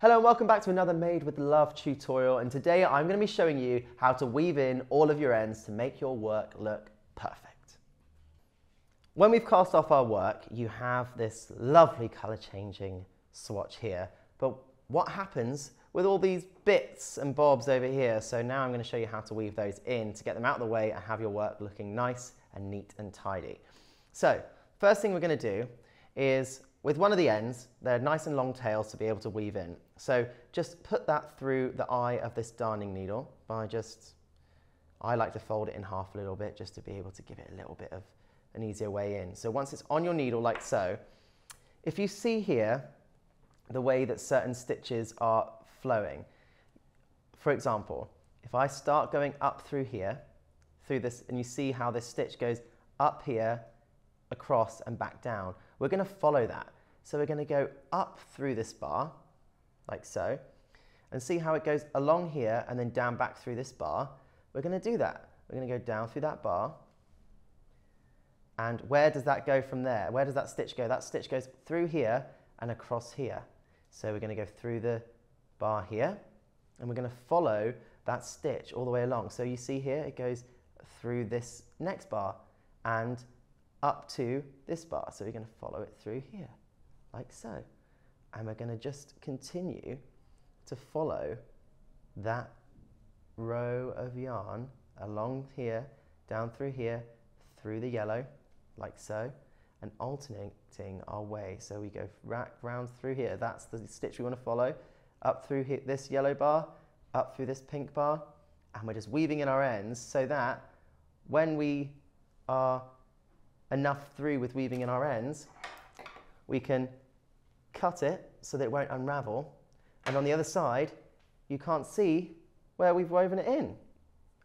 Hello and welcome back to another Made with Love tutorial and today I'm going to be showing you how to weave in all of your ends to make your work look perfect. When we've cast off our work you have this lovely colour changing swatch here but what happens with all these bits and bobs over here so now I'm going to show you how to weave those in to get them out of the way and have your work looking nice and neat and tidy. So first thing we're going to do is with one of the ends, they're nice and long tails to be able to weave in. So just put that through the eye of this darning needle by just, I like to fold it in half a little bit just to be able to give it a little bit of an easier way in. So once it's on your needle like so, if you see here the way that certain stitches are flowing, for example, if I start going up through here, through this, and you see how this stitch goes up here, across and back down, we're going to follow that. So we're going to go up through this bar, like so, and see how it goes along here and then down back through this bar. We're going to do that. We're going to go down through that bar. And where does that go from there? Where does that stitch go? That stitch goes through here and across here. So we're going to go through the bar here and we're going to follow that stitch all the way along. So you see here, it goes through this next bar and up to this bar. So we're going to follow it through here, like so. And we're going to just continue to follow that row of yarn along here, down through here, through the yellow, like so, and alternating our way. So we go rack round through here. That's the stitch we want to follow. Up through here, this yellow bar, up through this pink bar, and we're just weaving in our ends so that when we are enough through with weaving in our ends, we can cut it so that it won't unravel. And on the other side, you can't see where we've woven it in.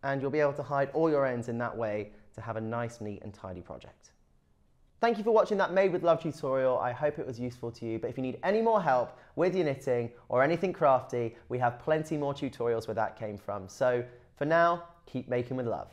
And you'll be able to hide all your ends in that way to have a nice, neat and tidy project. Thank you for watching that Made with Love tutorial. I hope it was useful to you. But if you need any more help with your knitting or anything crafty, we have plenty more tutorials where that came from. So for now, keep making with love.